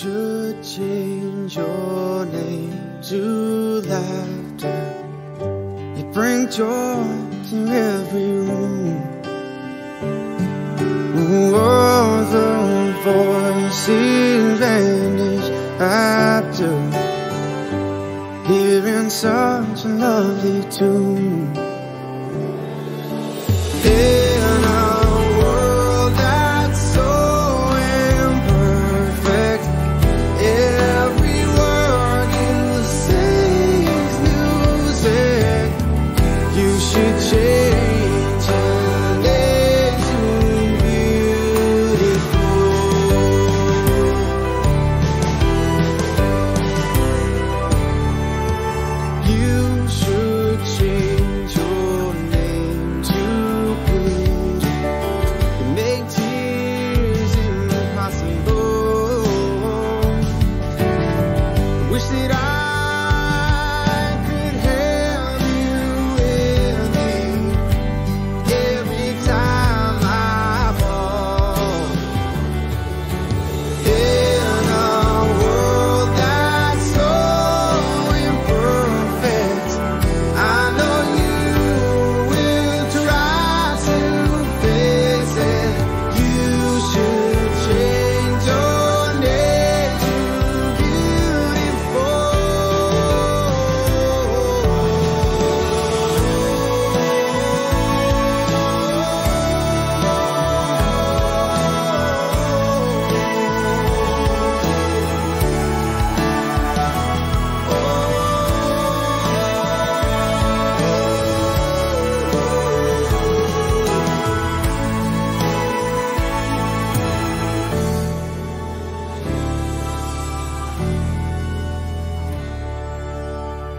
should change your name to laughter. You bring joy to every room. Oh, the voices vanish after hearing such a lovely tune.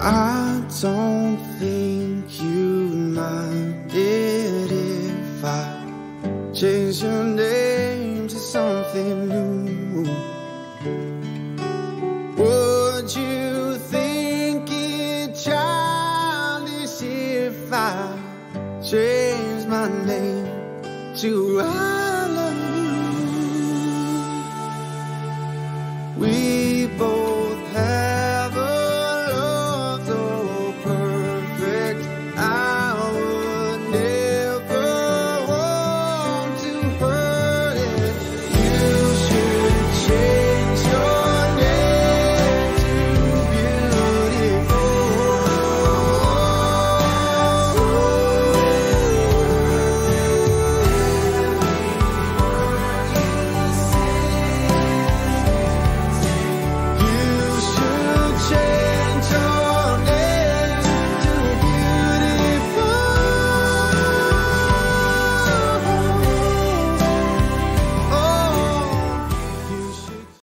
I don't think you minded if I change your name to something new. Would you think it childish if I changed my name to I love you? We